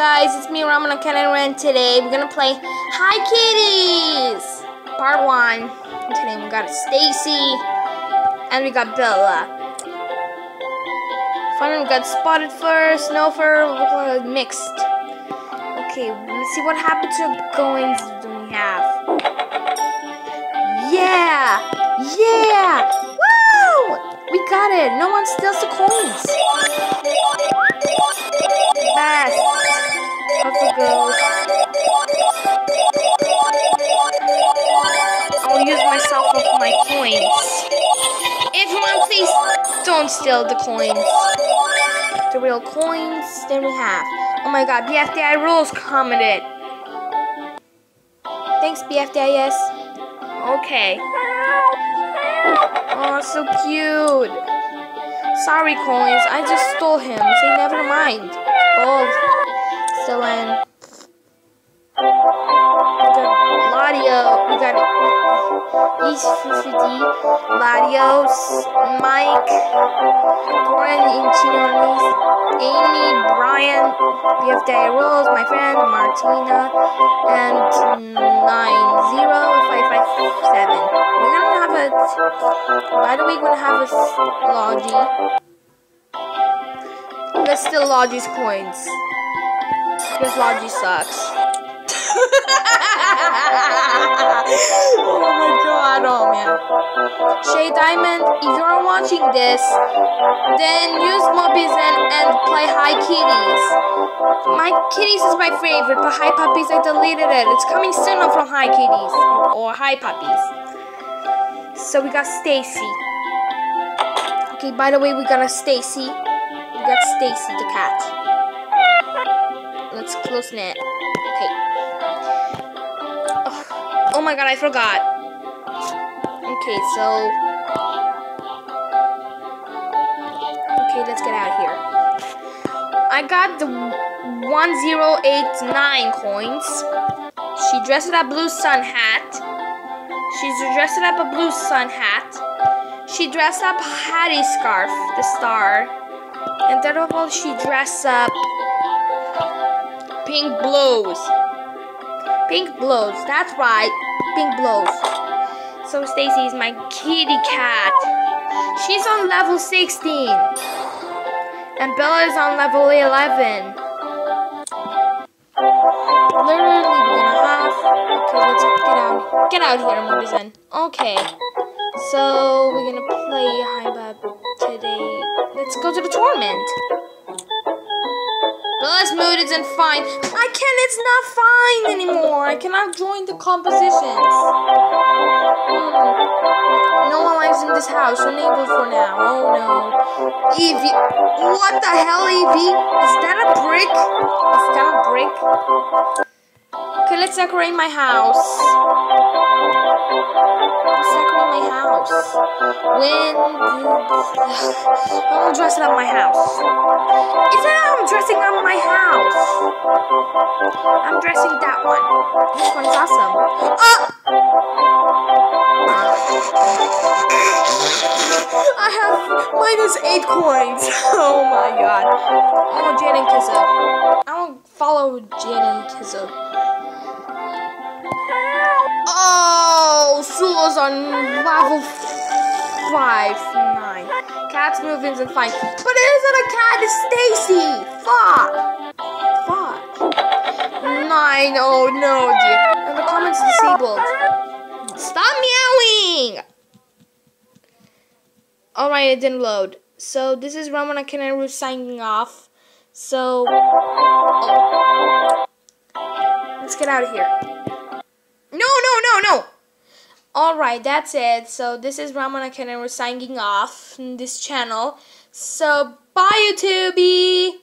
guys, it's me Ramana Kenan and today we're gonna play Hi Kitties! Part 1. And today we got Stacy and we got Bella. Finally we got Spotted Fur, Snow Fur, mixed. Okay, let's see what happened to goings we have. Yeah! Yeah! Woo! We got it! No one steals the coins! I'll use myself with my coins. Everyone please don't steal the coins. The real coins, then we have. Oh my god, BFDI rules commented. Thanks, BFDIS. Okay. Oh, so cute. Sorry, coins. I just stole him. Say never mind. Bold. Still in. Got East 50. Ladios. Mike. Gwen Inchinonis. Amy. Brian. BF Day Rose. My friend. Martina. And 90557. We're gonna have a. By the way, we're gonna have a Logi. Let's steal Logi's coins. Because Logi sucks. oh my god, oh man. Shay Diamond, if you're watching this, then use Mobizen and play Hi Kitties. My Kitties is my favorite, but Hi Puppies, I deleted it. It's coming soon from Hi Kitties or Hi Puppies. So we got Stacy. Okay, by the way, we got a Stacy. We got Stacy the cat. Let's close net. Okay. Oh, my god, I forgot. Okay, so... Okay, let's get out of here. I got the 1089 coins. She dressed up a blue sun hat. She's dressed up a blue sun hat. She dressed up Hattie scarf, the star. And third of all, she dressed up pink blows. Pink blows, that's right, pink blows. So Stacy is my kitty cat. She's on level 16. And Bella is on level 11. Literally, we're gonna have. Okay, let's get out. Get out here, Mobizen. Okay. So, we're gonna play Heimbab today. Let's go to the tournament. Bella's mood isn't fine. I can it's not fine anymore. I cannot join the compositions. No one lives in this house. Unable for now. Oh no. Evie. What the hell, Evie? Is that a brick? Is that a brick? Okay, let's decorate my house. House. When I'm dressing up my house. Is that how I'm dressing up my house? I'm dressing that one. This one's awesome. Oh! I have minus eight coins. Oh my god. I want Jan and Kizzo. I want follow Jan and Kizzo. Sula's on level five, nine. Cat's moving and fine. But it isn't a cat, it's Stacy. Fuck. Fuck. Nine. Oh no, dear. And the comments disabled. Stop meowing! Alright, it didn't load. So this is Ramona Caneru signing off. So oh. let's get out of here. No, no, no, no! Alright, that's it. So this is Ramona Caneru signing off this channel. So bye YouTube!